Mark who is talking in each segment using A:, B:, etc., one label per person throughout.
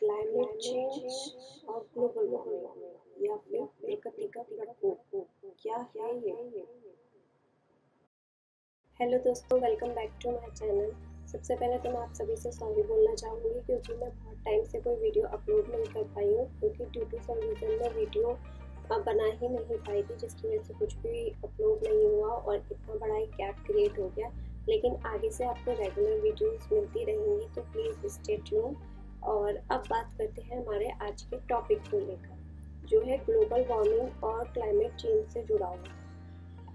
A: Climate change और global warming या फिर प्रकृति का प्रकोप। क्या है ये? हेलो दोस्तों welcome back to my channel सबसे पहले तो मैं आप सभी से सॉरी बोलना चाहूँगी क्योंकि मैं बहुत टाइम से कोई वीडियो अपलोड नहीं कर पाई हूँ, क्योंकि ड्यू टू सम रीज़न में वीडियो बना ही नहीं पाई थी, जिसकी वजह से कुछ भी अपलोड नहीं हुआ और इतना बड़ा एक गैप क्रिएट हो गया। लेकिन आगे से आपको रेगुलर वीडियोस मिलती रहेंगी तो प्लीज़ स्टे ट्यून और अब बात करते हैं हमारे आज के टॉपिक को लेकर, जो है ग्लोबल वार्मिंग और क्लाइमेट चेंज से जुड़ा हुआ।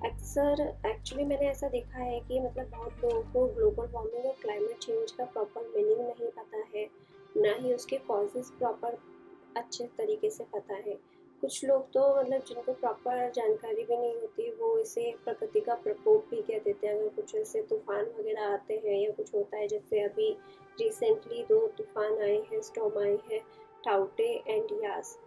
A: अक्सर एक्चुअली मैंने ऐसा देखा है कि मतलब बहुत लोगों को ग्लोबल वार्मिंग और क्लाइमेट चेंज का प्रॉपर मीनिंग नहीं पता है, ना ही उसके कॉजेज़ प्रॉपर अच्छे तरीके से पता है। कुछ लोग तो मतलब जिनको प्रॉपर जानकारी भी नहीं होती, वो इसे प्रकृति का प्रकोप भी कह देते हैं। अगर कुछ ऐसे तूफ़ान वगैरह आते हैं या कुछ होता है, जैसे अभी रिसेंटली दो तूफ़ान आए हैं स्टॉम आए हैं टाउटे एंड यास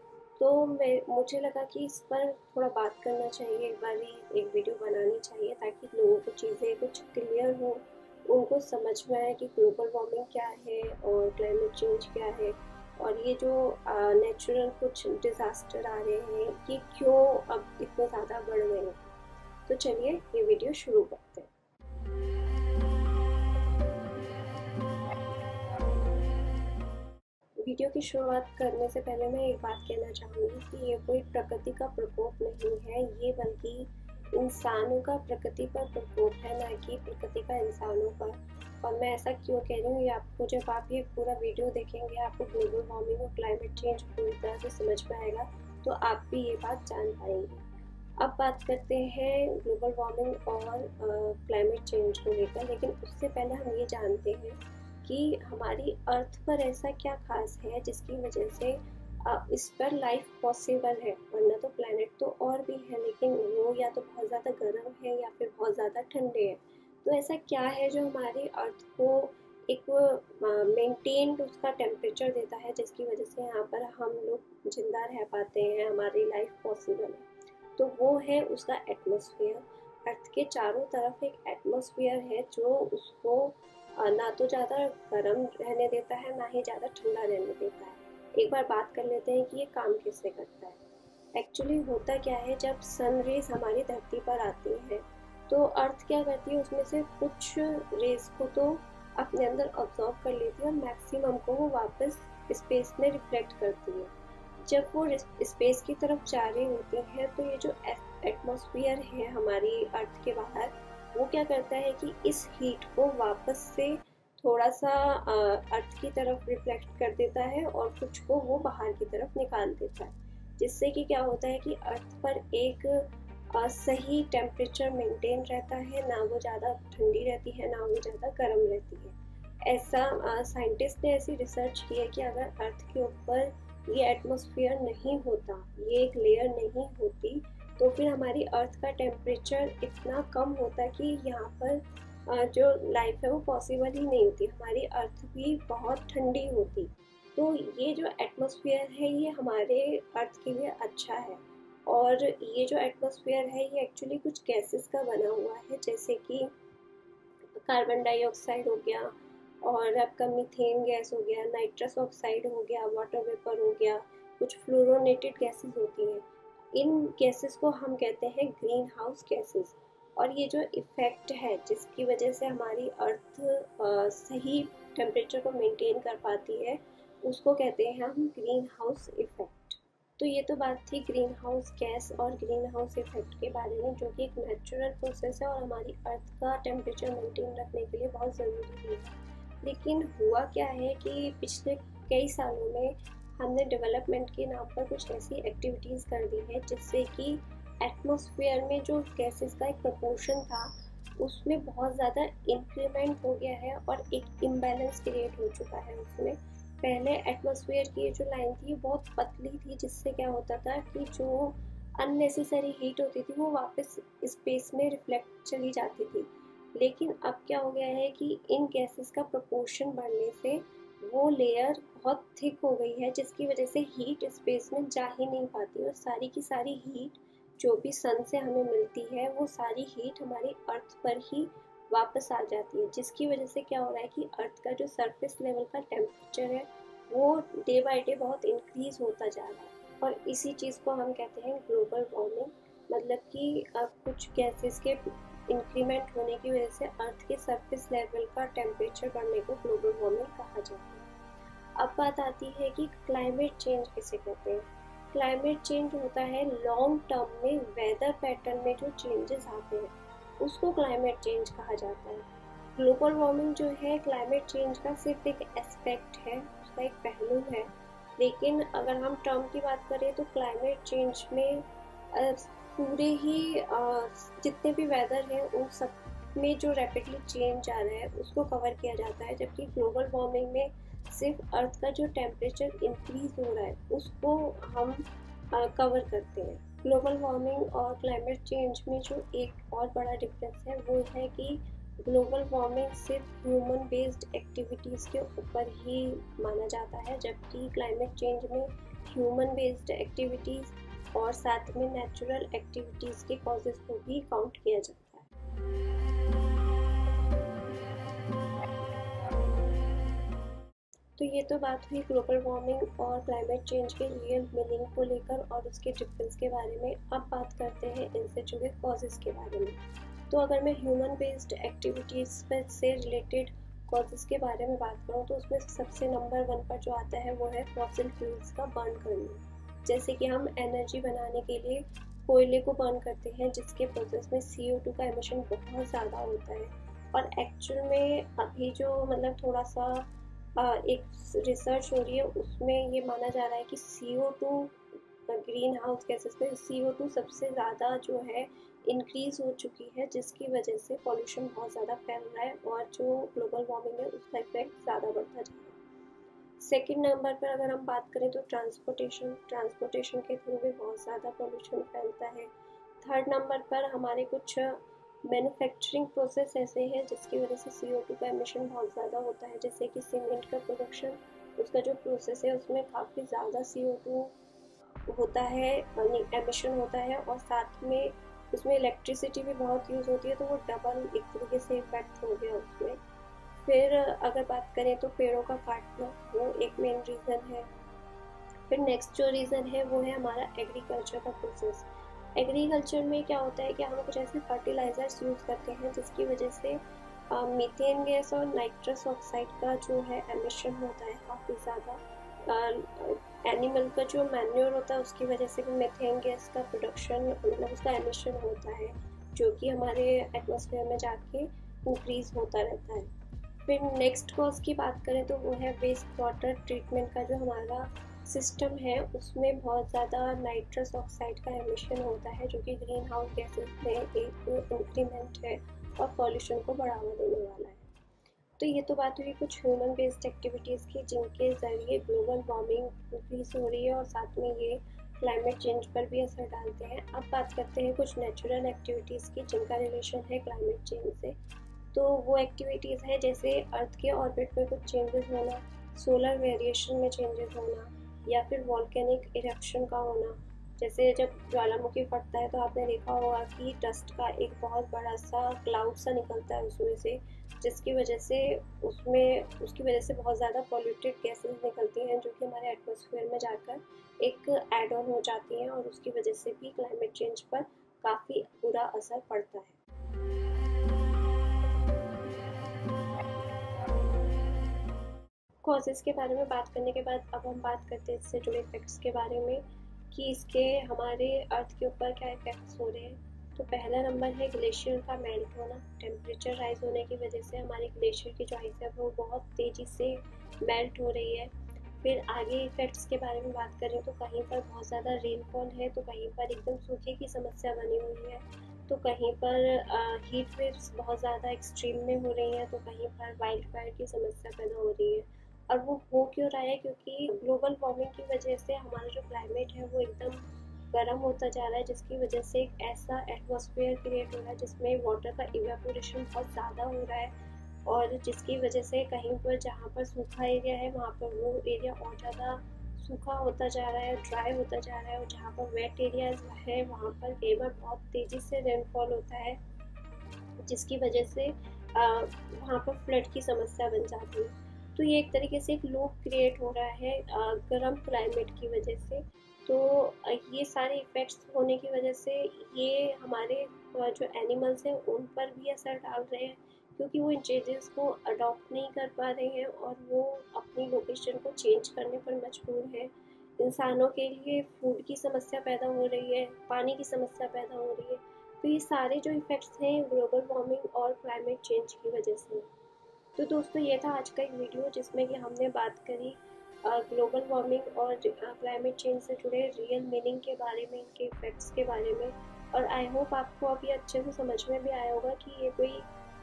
A: तो मैं, मुझे लगा कि इस पर थोड़ा बात करना चाहिए, एक बार ही एक वीडियो बनानी चाहिए, ताकि लोगों को चीज़ें कुछ क्लियर हो, उनको समझ में आए कि ग्लोबल वार्मिंग क्या है और क्लाइमेट चेंज क्या है। और ये जो नेचुरल कुछ डिज़ास्टर आ रहे हैं, ये क्यों अब इतने ज़्यादा बढ़ गए हैं? तो चलिए ये वीडियो शुरू करते हैं। वीडियो की शुरुआत करने से पहले मैं एक बात कहना चाहूँगी कि ये कोई प्रकृति का प्रकोप नहीं है, ये बल्कि इंसानों का प्रकृति पर प्रकोप है, ना कि प्रकृति का इंसानों पर। और मैं ऐसा क्यों कह रही हूँ? ये आपको जब आप ये पूरा वीडियो देखेंगे, आपको ग्लोबल वार्मिंग और क्लाइमेट चेंज पूरी तरह से समझ में आएगा तो आप भी ये बात जान पाएँगे। अब बात करते हैं ग्लोबल वार्मिंग और क्लाइमेट चेंज को लेकर, लेकिन उससे पहले हम ये जानते हैं कि हमारी अर्थ पर ऐसा क्या खास है जिसकी वजह से इस पर लाइफ पॉसिबल है। वरना तो प्लानट तो और भी है, लेकिन वो या तो बहुत ज़्यादा गर्म है या फिर बहुत ज़्यादा ठंडे हैं। तो ऐसा क्या है जो हमारी अर्थ को एक मेंटेन्ड उसका टेम्परेचर देता है, जिसकी वजह से यहाँ पर हम लोग ज़िंदा रह पाते हैं, हमारी लाइफ पॉसिबल है? तो वो है उसका एटमोसफियर अर्थ के चारों तरफ़ एक एटमोसफियर है जो उसको ना तो ज़्यादा गर्म रहने देता है, ना ही ज़्यादा ठंडा रहने देता है। एक बार बात कर लेते हैं कि ये काम कैसे करता है? एक्चुअली होता क्या है, जब सन रेज हमारी धरती पर आती है तो अर्थ क्या करती है, उसमें से कुछ रेज को तो अपने अंदर ऑब्जॉर्व कर लेती है और मैक्सिमम को वो वापस स्पेस में रिफ्लेक्ट करती है। जब वो स्पेस की तरफ़ जा रही होती हैं तो ये जो एटमॉस्फेयर है हमारी अर्थ के बाहर, वो क्या करता है कि इस हीट को वापस से थोड़ा सा अर्थ की तरफ़ रिफ्लेक्ट कर देता है और कुछ को वो बाहर की तरफ़ निकाल देता है। जिससे कि क्या होता है कि अर्थ पर एक सही टेम्परेचर मेंटेन रहता है, ना वो ज़्यादा ठंडी रहती है, ना वो ज़्यादा गर्म रहती है। ऐसा साइंटिस्ट ने ऐसी रिसर्च की है कि अगर अर्थ के ऊपर ये एटमोसफियर नहीं होता, ये एक लेयर नहीं होती तो फिर हमारी अर्थ का टेम्परेचर इतना कम होता कि यहाँ पर जो लाइफ है वो पॉसिबल ही नहीं होती। हमारी अर्थ भी बहुत ठंडी होती। तो ये जो एटमॉस्फेयर है, ये हमारे अर्थ के लिए अच्छा है। और ये जो एटमॉस्फेयर है, ये एक्चुअली कुछ गैसेस का बना हुआ है, जैसे कि कार्बन डाइऑक्साइड हो गया और आपका मीथेन गैस हो गया नाइट्रस ऑक्साइड हो गया वाटर वेपर हो गया, कुछ फ्लोरोनेटेड गैसेस होती हैं। इन गैसेस को हम कहते हैं ग्रीन हाउस गैसेस और ये जो इफ़ेक्ट है, जिसकी वजह से हमारी अर्थ सही टेम्परेचर को मेंटेन कर पाती है, उसको कहते हैं हम ग्रीन हाउस इफ़ेक्ट तो ये तो बात थी ग्रीन हाउस गैस और ग्रीन हाउस इफ़ेक्ट के बारे में, जो कि एक नेचुरल प्रोसेस है और हमारी अर्थ का टेम्परेचर मेंटेन रखने के लिए बहुत ज़रूरी है। लेकिन हुआ क्या है कि पिछले कई सालों में हमने डेवलपमेंट के नाम पर कुछ ऐसी एक्टिविटीज़ कर दी है, जिससे कि एटमोसफियर में जो गैसेस का एक प्रपोर्शन था, उसमें बहुत ज़्यादा इंक्रीमेंट हो गया है और एक इम्बैलेंस क्रिएट हो चुका है उसमें। पहले एटमॉस्फेयर की जो लाइन थी बहुत पतली थी, जिससे क्या होता था कि जो अननेसेसरी हीट होती थी, वो वापस स्पेस में रिफ्लेक्ट चली जाती थी। लेकिन अब क्या हो गया है कि इन गैसेस का प्रपोर्शन बढ़ने से वो लेयर बहुत थिक हो गई है, जिसकी वजह से हीट स्पेस में जा ही नहीं पाती और सारी की सारी हीट जो भी सन से हमें मिलती है, वो सारी हीट हमारी अर्थ पर ही वापस आ जाती है, जिसकी वजह से क्या हो रहा है कि अर्थ का जो सरफेस लेवल का टेम्परेचर है, वो डे बाई डे बहुत इंक्रीज होता जा रहा है। और इसी चीज़ को हम कहते हैं ग्लोबल वार्मिंग मतलब कि अब कुछ गैसेस के इंक्रीमेंट होने की वजह से अर्थ के सरफेस लेवल का टेम्परेचर बढ़ने को ग्लोबल वार्मिंग कहा जाता है। अब बात आती है कि क्लाइमेट चेंज किसे कहते हैं? क्लाइमेट चेंज होता है लॉन्ग टर्म में वेदर पैटर्न में जो चेंजेस आते हैं। उसको क्लाइमेट चेंज कहा जाता है। ग्लोबल वार्मिंग जो है क्लाइमेट चेंज का सिर्फ़ एक एस्पेक्ट है, उसका एक पहलू है। लेकिन अगर हम टर्म की बात करें तो क्लाइमेट चेंज में पूरे ही जितने भी वेदर हैं, उन सब में जो रैपिडली चेंज आ रहा है, उसको कवर किया जाता है। जबकि ग्लोबल वार्मिंग में सिर्फ़ अर्थ का जो टेम्परेचर इंक्रीज हो रहा है, उसको हम कवर करते हैं। ग्लोबल वार्मिंग और क्लाइमेट चेंज में जो एक और बड़ा डिफरेंस है, वो है कि ग्लोबल वार्मिंग सिर्फ़ ह्यूमन बेस्ड एक्टिविटीज़ के ऊपर ही माना जाता है, जबकि क्लाइमेट चेंज में ह्यूमन बेस्ड एक्टिविटीज़ और साथ में नेचुरल एक्टिविटीज़ के कॉजेज़ को भी काउंट किया जाता है। तो ये तो बात हुई ग्लोबल वार्मिंग और क्लाइमेट चेंज के रियल मीनिंग को लेकर और उसके डिफरेंस के बारे में। अब बात करते हैं इनसे जुड़े कॉजेज़ के बारे में। तो अगर मैं ह्यूमन बेस्ड एक्टिविटीज़ से रिलेटेड कॉजेज़ के बारे में बात करूँ तो उसमें सबसे नंबर वन पर जो आता है वो है फॉसिल फ्यूल्स का बर्न करना। जैसे कि हम एनर्जी बनाने के लिए कोयले को बर्न करते हैं, जिसके प्रोसेस में सी का एमिशन बहुत ज़्यादा होता है। और एक्चुअल में अभी जो मतलब थोड़ा सा एक रिसर्च हो रही है, उसमें ये माना जा रहा है कि C O two green house gases में सी ओ टू सबसे ज़्यादा जो है इंक्रीज़ हो चुकी है, जिसकी वजह से पॉल्यूशन बहुत ज़्यादा फैल रहा है और जो ग्लोबल वार्मिंग है, उसका इफ़ेक्ट ज़्यादा बढ़ता जा रहा है। सेकेंड नंबर पर अगर हम बात करें तो ट्रांसपोर्टेशन ट्रांसपोर्टेशन के थ्रू भी बहुत ज़्यादा पॉल्यूशन फैलता है। थर्ड नंबर पर हमारे कुछ मैन्युफैक्चरिंग प्रोसेस ऐसे हैं जिसकी वजह से सी ओ टू का एमिशन बहुत ज़्यादा होता है। जैसे कि सीमेंट का प्रोडक्शन उसका जो प्रोसेस है, उसमें काफ़ी ज़्यादा सी ओ टू होता है, यानी एमिशन होता है और साथ में उसमें इलेक्ट्रिसिटी भी बहुत यूज़ होती है तो वो डबल एक तरीके से इफ़ेक्ट हो गया उसमें। फिर अगर बात करें तो पेड़ों का काटना, वो एक मेन रीज़न है। फिर नेक्स्ट जो रीज़न है, वो है हमारा एग्रीकल्चर का प्रोसेस एग्रीकल्चर में क्या होता है कि हम कुछ ऐसे फर्टिलाइज़र्स यूज़ करते हैं जिसकी वजह से मीथेन गैस और नाइट्रस ऑक्साइड का जो है एमिशन होता है काफ़ी ज़्यादा। एनिमल का जो मैन्योर होता है उसकी वजह से भी मीथेन गैस का प्रोडक्शन मतलब उसका एमिशन होता है, जो कि हमारे एटमोसफेयर में जाके इंक्रीज़ होता रहता है। फिर नेक्स्ट कॉज की बात करें तो वो है वेस्ट वाटर ट्रीटमेंट का जो हमारा सिस्टम है, उसमें बहुत ज़्यादा नाइट्रस ऑक्साइड का एमिशन होता है, जो कि ग्रीन हाउस गैसेस में एक इंक्रीमेंट है और पॉल्यूशन को बढ़ावा देने वाला है। तो ये तो बात हुई कुछ ह्यूमन बेस्ड एक्टिविटीज़ की, जिनके ज़रिए ग्लोबल वार्मिंग इंक्रीज हो रही है और साथ में ये क्लाइमेट चेंज पर भी असर डालते हैं। अब बात करते हैं कुछ नेचुरल एक्टिविटीज़ की, जिनका रिलेशन है क्लाइमेट चेंज से। तो वो एक्टिविटीज़ है, जैसे अर्थ के ऑर्बिट में कुछ चेंजेस होना सोलर वेरिएशन में चेंजेस होना या फिर वॉल्केनिक इरप्शन का होना। जैसे जब ज्वालामुखी फटता है तो आपने देखा होगा कि डस्ट का एक बहुत बड़ा सा क्लाउड सा निकलता है उसमें से, जिसकी वजह से उसमें, उसकी वजह से बहुत ज़्यादा पॉल्यूटेड गैसेस निकलती हैं जो कि हमारे एटमोसफेयर में जाकर एक एड ऑन हो जाती हैं और उसकी वजह से भी क्लाइमेट चेंज पर काफ़ी बुरा असर पड़ता है। कॉजेज़ के बारे में बात करने के बाद अब हम बात करते हैं इससे जुड़े इफ़ेक्ट्स के बारे में कि इसके हमारे अर्थ के ऊपर क्या इफ़ेक्ट्स हो रहे हैं। तो पहला नंबर है ग्लेशियर का मेल्ट होना। टेम्परेचर राइज होने की वजह से हमारे ग्लेशियर की जो आइस है वो बहुत तेज़ी से मेल्ट हो रही है। फिर आगे इफ़ेक्ट्स के बारे में बात करें तो कहीं पर बहुत ज़्यादा रेनफॉल है तो कहीं पर एकदम सूखे की समस्या बनी हुई है। तो कहीं पर हीट वेव्स बहुत ज़्यादा एक्सट्रीम में हो रही हैं तो कहीं पर वाइल्ड फायर की समस्या पैदा हो रही है। और वो हो क्यों रहा है? क्योंकि ग्लोबल वार्मिंग की वजह से हमारा जो क्लाइमेट है वो एकदम गर्म होता जा रहा है, जिसकी वजह से एक ऐसा एटमॉस्फेयर क्रिएट हो रहा है जिसमें वाटर का इवेपोरेशन बहुत ज़्यादा हो रहा है और जिसकी वजह से कहीं पर जहाँ पर सूखा एरिया है, वहाँ पर वो एरिया और ज़्यादा सूखा होता जा रहा है ड्राई होता जा रहा है और जहाँ पर वेट एरियाज़ है, वहाँ पर कई बार बहुत तेज़ी से रेनफॉल होता है, जिसकी वजह से वहाँ पर फ्लड की समस्या बन जाती है। तो ये एक तरीके से एक लूप क्रिएट हो रहा है गर्म क्लाइमेट की वजह से। तो ये सारे इफ़ेक्ट्स होने की वजह से ये हमारे जो एनिमल्स हैं, उन पर भी असर डाल रहे हैं, क्योंकि वो इन चेंजेस को अडॉप्ट नहीं कर पा रहे हैं और वो अपनी लोकेशन को चेंज करने पर मजबूर हैं। इंसानों के लिए फ़ूड की समस्या पैदा हो रही है, पानी की समस्या पैदा हो रही है। तो ये सारे जो इफ़ेक्ट्स हैं ग्लोबल वार्मिंग और क्लाइमेट चेंज की वजह से। तो दोस्तों, ये था आज का एक वीडियो जिसमें कि हमने बात करी ग्लोबल वार्मिंग और क्लाइमेट चेंज से जुड़े रियल मीनिंग के बारे में, इनके इफ़ेक्ट्स के बारे में। और आई होप आपको अभी अच्छे से समझ में भी आया होगा कि ये कोई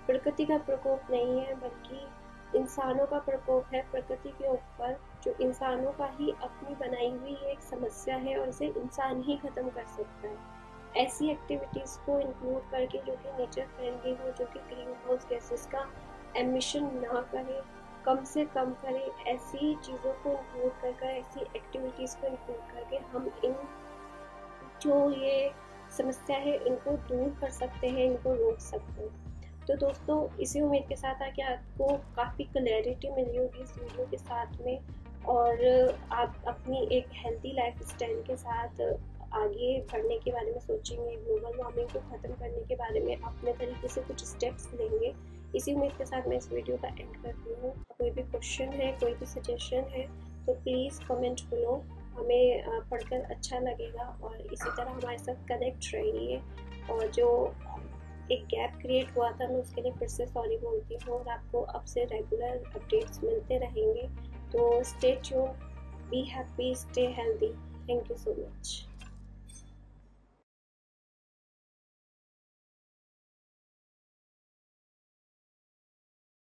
A: प्रकृति का प्रकोप नहीं है, बल्कि इंसानों का प्रकोप है। प्रकृति के ऊपर जो इंसानों का ही अपनी बनाई हुई एक समस्या है और इसे इंसान ही ख़त्म कर सकता है। ऐसी एक्टिविटीज़ को इंक्लूड करके जो कि नेचर फ्रेंडली हो जो कि ग्रीन हाउस गैसेस का एमिशन ना करें, कम से कम करें, ऐसी चीज़ों को इंक्लूड कर कर, ऐसी एक्टिविटीज़ को इंक्लूड करके हम इन जो ये समस्या है, इनको दूर कर सकते हैं, इनको रोक सकते हैं। तो दोस्तों, इसी उम्मीद के साथ आके आपको काफ़ी क्लैरिटी मिली होगी इस वीडियो के साथ में और आप अपनी एक हेल्दी लाइफ स्टाइल के साथ आगे बढ़ने के बारे में सोचेंगे ग्लोबल वार्मिंग को ख़त्म करने के बारे में अपने तरीके से कुछ स्टेप्स लेंगे। इसी उम्मीद के साथ मैं इस वीडियो का एंड करती हूँ। कोई भी क्वेश्चन है, कोई भी सजेशन है तो प्लीज़ कमेंट बोलो हमें पढ़कर अच्छा लगेगा और इसी तरह हमारे साथ कनेक्ट रहिए। और जो एक गैप क्रिएट हुआ था, मैं उसके लिए फिर से सॉरी बोलती हूँ और आपको अब से रेगुलर अपडेट्स मिलते रहेंगे। तो stay tune be happy stay healthy thank you so much